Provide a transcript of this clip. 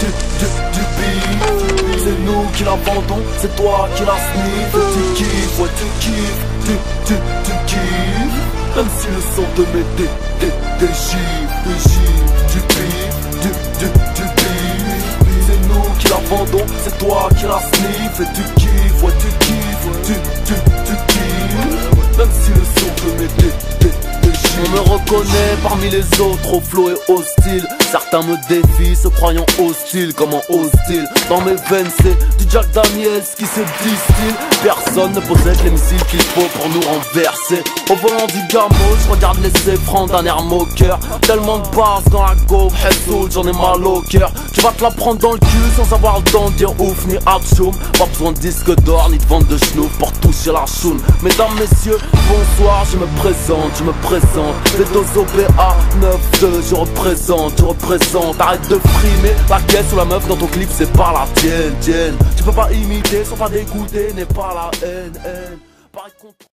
du, du, du C'est nous qui la c'est toi qui la sniff Tu kiffes, ouais tu kiffes, tu, tu, tu kiffes. Même si le son de mes dé, dé, déchiffre, déchiffre Du beef, du, du, du beef C'est nous qui la c'est toi qui la sniff Et tu kiffes, ouais tu kiffes, tu, tu, tu kiffes. Même si le son de mes dé, on me reconnaît parmi les autres au flow et hostile. Certains me défient, se croyant hostile, comment hostile Dans mes veines c'est du Jack Daniels qui se distille. Personne ne possède les missiles qu'il faut pour nous renverser. Au volant du gamo, je regarde les écrans d'un air moqueur. Tellement de basse dans la go, j'en ai mal au cœur Vas te la prendre dans le cul sans avoir le temps dire ouf ni absoum Pas besoin de disque d'or ni de vente de schnouf pour toucher la choune Mesdames, messieurs, bonsoir, je me présente, je me présente. Les dos OPA 9-2, je représente, je représente. Arrête de frimer la caisse ou la meuf dans ton clip c'est pas la tienne, tienne. Tu peux pas imiter sans pas d'écouter, n'est pas la haine, haine